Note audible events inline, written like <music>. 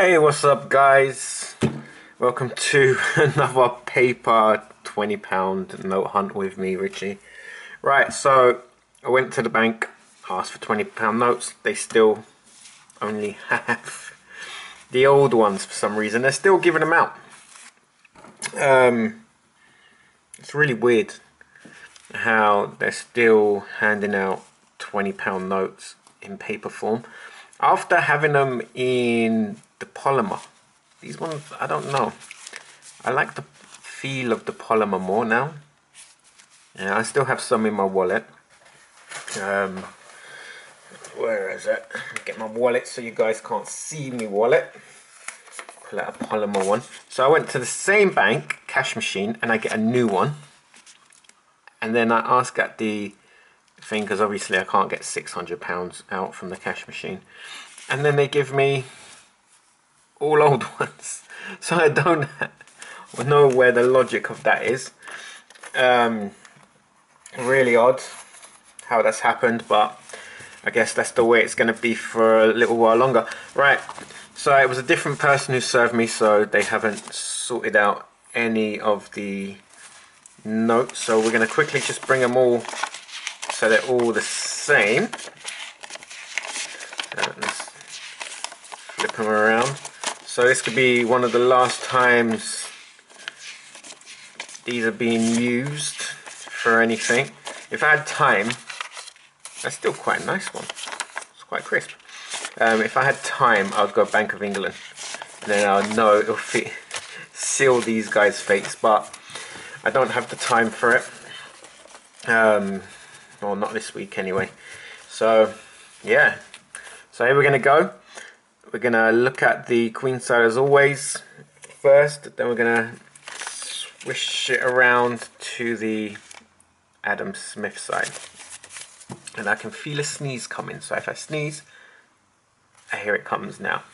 Hey, what's up, guys? Welcome to <laughs> another paper £20 note hunt with me, Richie. Right, so I went to the bank, asked for £20 notes. They still only <laughs> have the old ones for some reason. They're still giving them out. Um, it's really weird how they're still handing out £20 notes in paper form after having them in the polymer. These ones, I don't know. I like the feel of the polymer more now. Yeah, I still have some in my wallet. Um, where is it? Get my wallet so you guys can't see me wallet. Pull out a polymer one. So I went to the same bank, cash machine, and I get a new one. And then I ask at the thing, because obviously I can't get £600 out from the cash machine. And then they give me all old <laughs> ones. So I don't know where the logic of that is. Um, really odd how that's happened, but I guess that's the way it's going to be for a little while longer. Right, so it was a different person who served me, so they haven't sorted out any of the notes. So we're going to quickly just bring them all so they're all the same. Uh, let's flip them around. So this could be one of the last times these are being used for anything. If I had time, that's still quite a nice one. It's quite crisp. Um, if I had time, I'd go Bank of England. And then I'd know it'll fit, <laughs> seal these guys' fates, but I don't have the time for it. Um, well, not this week anyway. So, yeah. So here we're going to go. We're going to look at the queen side as always first. Then we're going to swish it around to the Adam Smith side. And I can feel a sneeze coming. So if I sneeze, I hear it comes now.